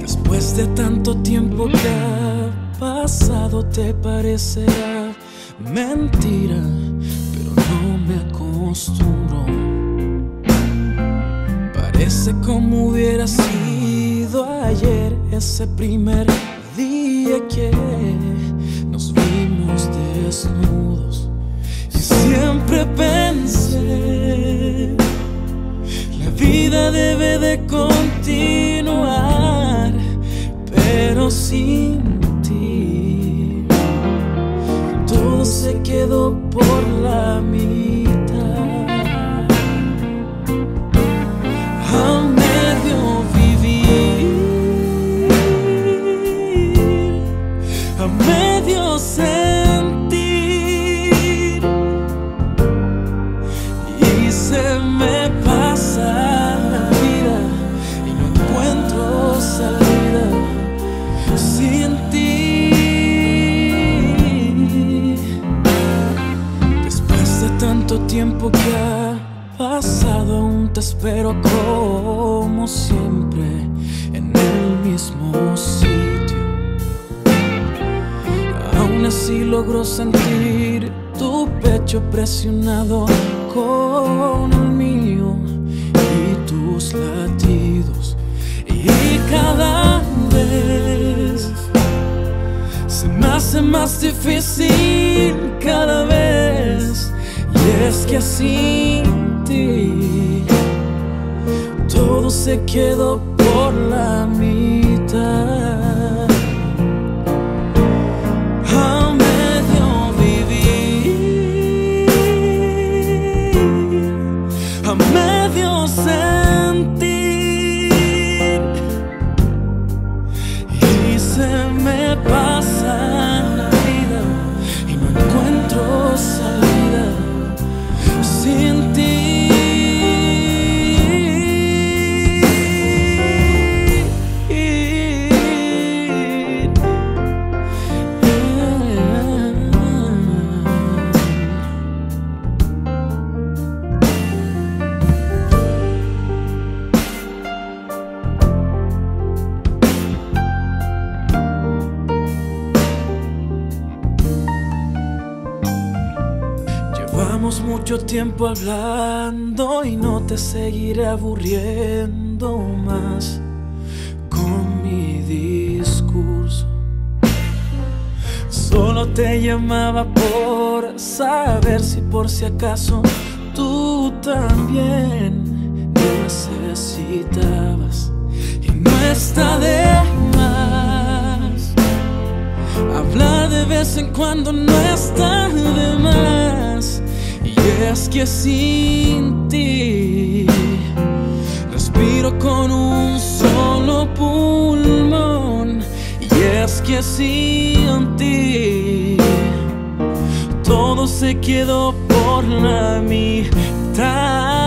Después de tanto tiempo que ha pasado te parecerá mentira, pero no me acostumbro. Parece como hubiera sido ayer ese primer día que nos vimos desnudos. Y siempre pensé, la vida debe de continuar, pero sin espero como siempre en el mismo sitio. Aún así logro sentir tu pecho presionado con el mío y tus latidos. Y cada vez se me hace más difícil cada vez. Y es que sin ti se quedó por la mitad. Llevamos mucho tiempo hablando y no te seguiré aburriendo más con mi discurso. Solo te llamaba por saber si por si acaso tú también necesitabas. Y no está de más. Hablar de vez en cuando no está de más. Y es que sin ti respiro con un solo pulmón. Y es que sin ti todo se quedó por la mitad.